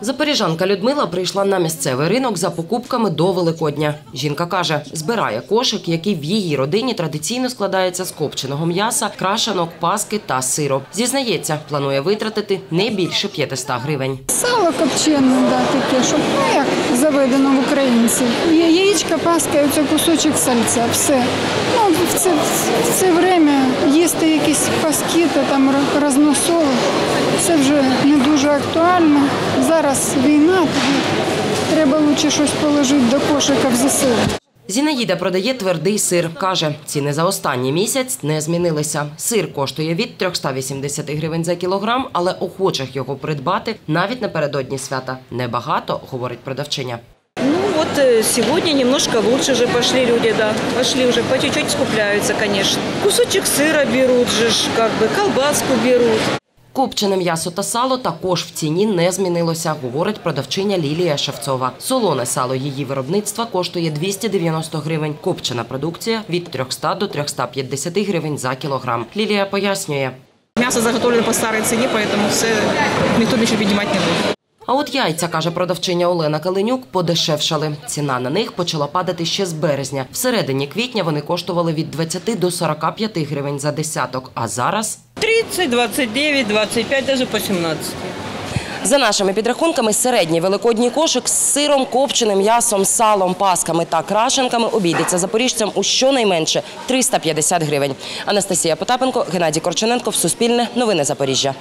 Запоріжанка Людмила прийшла на місцевий ринок за покупками до Великодня. Жінка каже, збирає кошик, який в її родині традиційно складається з копченого м'яса, крашанок, паски та сиру. Зізнається, планує витратити не більше 500 гривень. Сало копчене, да, таке, щоб як заведено в українців. Яєчка, паска, і оце кусочок сальця, все. Ну, в це, в це время їсти якісь паски та там ро- розносоли, це вже не дуже актуально. Зараз війна, тоді треба лучше щось положити до кошика в ЗСУ. Зінаїда продає твердий сир. Каже, ціни за останній місяць не змінилися. Сир коштує від 380 гривень за кілограм, але охочих його придбати навіть напередодні свята небагато, говорить продавчиня. Ну вот э, сегодня немножко лучше же пошли люди, да. Пошли уже, по чуть-чуть скупляются, конечно. Кусочек сыра берут же, ж, как бы, колбаску берут. Копчене м'ясо та сало також в ціні не змінилося, говорить продавчиня Лілія Шевцова. Солоне сало її виробництва коштує 290 гривень. Копчена продукція від 300 до 350 гривень за кілограм. Лілія пояснює. Мясо заготовлено по старій ціні, поэтому все ніхто ничего піднімати не будет. А от яйця, каже продавчиня Олена Калинюк, подешевшали. Ціна на них почала падати ще з березня. Всередині квітня вони коштували від 20 до 45 гривень за десяток. А зараз 30, 29, 25, даже по 17. За нашими підрахунками, середній великодній кошик з сиром, копченим м'ясом, салом, пасками та крашенками обійдеться запоріжцям у щонайменше 350 гривень. Анастасія Потапенко, Геннадій Корчененко, Суспільне, Новини Запоріжжя.